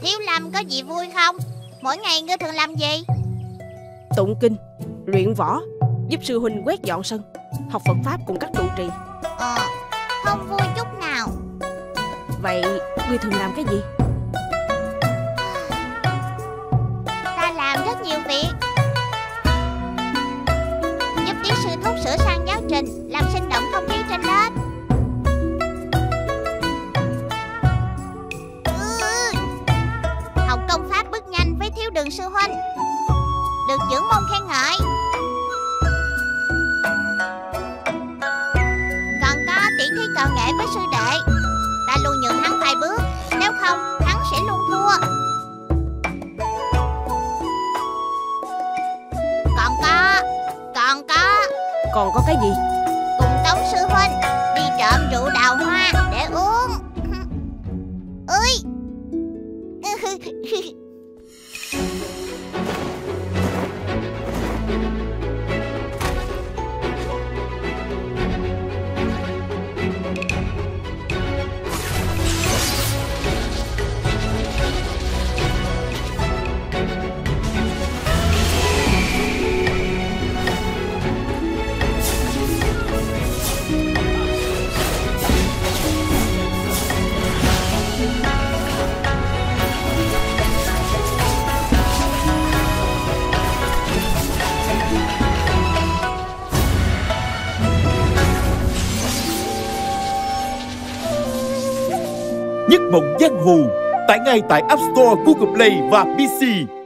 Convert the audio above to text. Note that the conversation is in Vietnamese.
Thiếu Lâm có gì vui không? Mỗi ngày ngươi thường làm gì? Tụng kinh Luyện võ Giúp sư huynh quét dọn sân Học Phật Pháp cùng các trụ trì. Ờ Không vui chút nào. Vậy ngươi thường làm cái gì? Ta làm rất nhiều việc. Giúp tí sư thúc sửa sang giáo trình Làm đường sư huynh. Được trưởng môn khen ngợi. Còn có tỷ thí cờ nghệ với sư đệ Ta luôn nhường hắn vài bước Nếu không hắn sẽ luôn thua. Còn có Còn có. Còn có cái gì? Cùng Tống sư huynh Đi trộm rượu đào hoa để uống. Ơi Nhất mộng giang hồ tải ngay tại App Store, Google Play và PC.